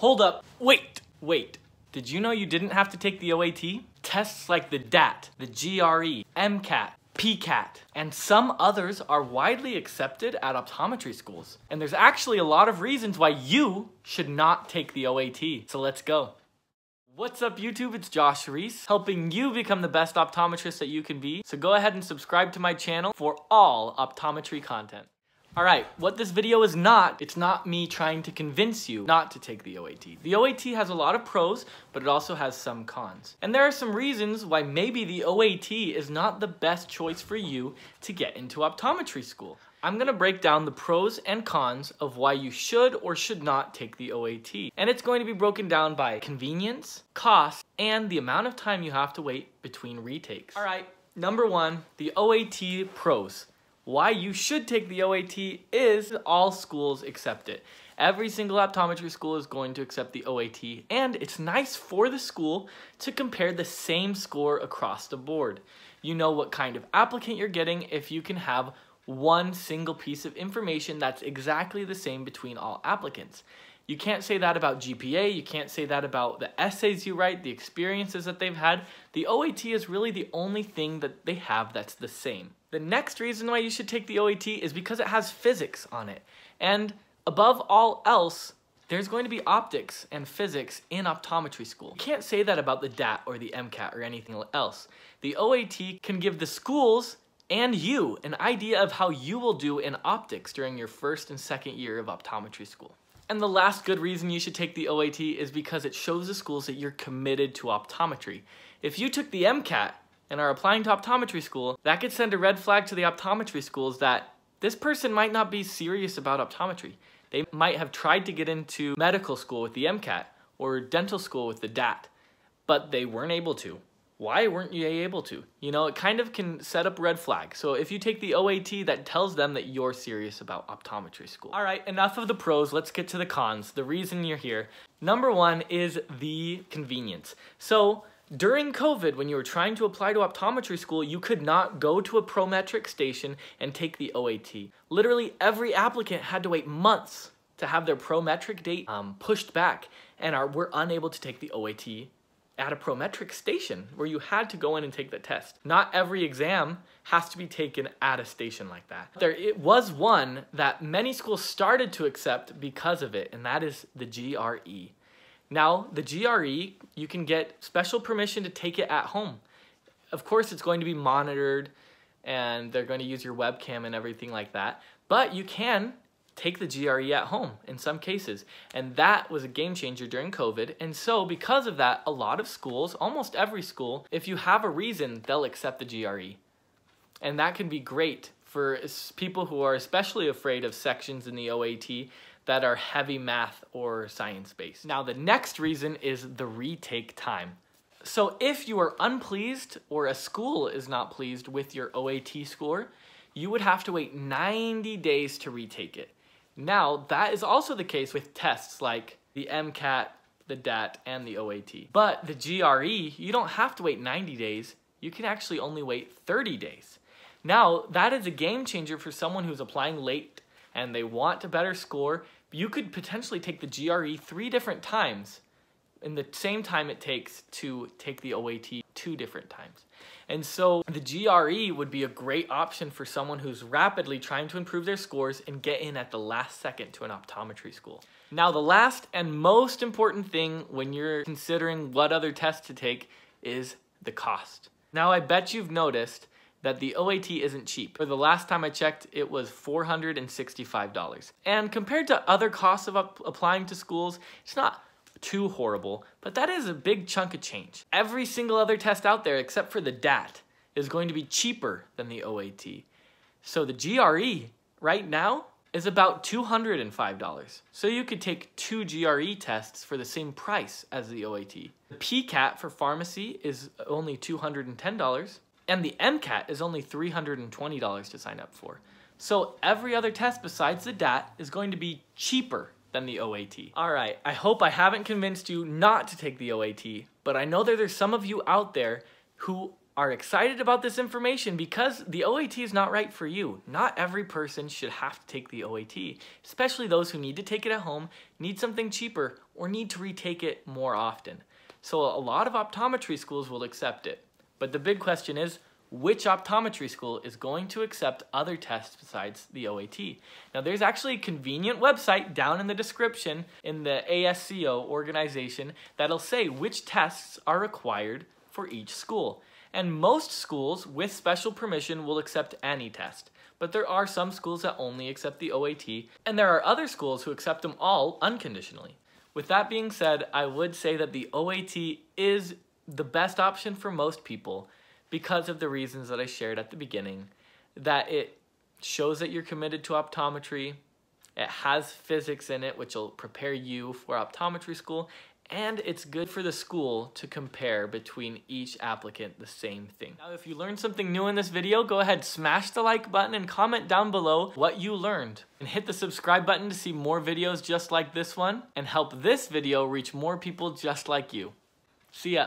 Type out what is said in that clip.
Hold up. Wait. Wait. Did you know you didn't have to take the OAT? Tests like the DAT, the GRE, MCAT, PCAT, and some others are widely accepted at optometry schools. And there's actually a lot of reasons why you should not take the OAT. So let's go. What's up YouTube? It's Josh Reese, helping you become the best optometrist that you can be. So go ahead and subscribe to my channel for all optometry content. Alright, what this video is not, it's not me trying to convince you not to take the OAT. The OAT has a lot of pros, but it also has some cons. And there are some reasons why maybe the OAT is not the best choice for you to get into optometry school. I'm gonna break down the pros and cons of why you should or should not take the OAT. And it's going to be broken down by convenience, cost, and the amount of time you have to wait between retakes. Alright, number one, the OAT pros why you should take the OAT is all schools accept it. Every single optometry school is going to accept the OAT, and it's nice for the school to compare the same score across the board. You know what kind of applicant you're getting if you can have one single piece of information that's exactly the same between all applicants. You can't say that about GPA, you can't say that about the essays you write, the experiences that they've had. The OAT is really the only thing that they have that's the same. The next reason why you should take the OAT is because it has physics on it. And above all else, there's going to be optics and physics in optometry school. You can't say that about the DAT or the MCAT or anything else. The OAT can give the schools and you an idea of how you will do in optics during your first and second year of optometry school. And the last good reason you should take the OAT is because it shows the schools that you're committed to optometry. If you took the MCAT and are applying to optometry school, that could send a red flag to the optometry schools that this person might not be serious about optometry. They might have tried to get into medical school with the MCAT or dental school with the DAT, but they weren't able to why weren't you able to? You know, it kind of can set up red flag. So if you take the OAT, that tells them that you're serious about optometry school. All right, enough of the pros. Let's get to the cons. The reason you're here. Number one is the convenience. So during COVID, when you were trying to apply to optometry school, you could not go to a Prometric station and take the OAT. Literally every applicant had to wait months to have their Prometric date um, pushed back and are, were unable to take the OAT at a Prometric station where you had to go in and take the test. Not every exam has to be taken at a station like that. There it was one that many schools started to accept because of it, and that is the GRE. Now, the GRE, you can get special permission to take it at home. Of course, it's going to be monitored and they're going to use your webcam and everything like that, but you can take the GRE at home in some cases. And that was a game changer during COVID. And so because of that, a lot of schools, almost every school, if you have a reason, they'll accept the GRE. And that can be great for people who are especially afraid of sections in the OAT that are heavy math or science based. Now the next reason is the retake time. So if you are unpleased or a school is not pleased with your OAT score, you would have to wait 90 days to retake it. Now, that is also the case with tests like the MCAT, the DAT, and the OAT. But the GRE, you don't have to wait 90 days. You can actually only wait 30 days. Now, that is a game changer for someone who's applying late and they want a better score. You could potentially take the GRE three different times in the same time it takes to take the OAT two different times. And so the GRE would be a great option for someone who's rapidly trying to improve their scores and get in at the last second to an optometry school. Now the last and most important thing when you're considering what other test to take is the cost. Now I bet you've noticed that the OAT isn't cheap. For the last time I checked, it was $465. And compared to other costs of applying to schools, it's not too horrible, but that is a big chunk of change. Every single other test out there, except for the DAT, is going to be cheaper than the OAT. So the GRE right now is about $205. So you could take two GRE tests for the same price as the OAT. The PCAT for pharmacy is only $210, and the MCAT is only $320 to sign up for. So every other test besides the DAT is going to be cheaper than the OAT. All right, I hope I haven't convinced you not to take the OAT, but I know that there's some of you out there who are excited about this information because the OAT is not right for you. Not every person should have to take the OAT, especially those who need to take it at home, need something cheaper, or need to retake it more often. So a lot of optometry schools will accept it. But the big question is, which optometry school is going to accept other tests besides the OAT. Now there's actually a convenient website down in the description in the ASCO organization that'll say which tests are required for each school. And most schools with special permission will accept any test. But there are some schools that only accept the OAT, and there are other schools who accept them all unconditionally. With that being said, I would say that the OAT is the best option for most people because of the reasons that I shared at the beginning. That it shows that you're committed to optometry, it has physics in it, which will prepare you for optometry school, and it's good for the school to compare between each applicant the same thing. Now, if you learned something new in this video, go ahead, smash the like button and comment down below what you learned. And hit the subscribe button to see more videos just like this one, and help this video reach more people just like you. See ya.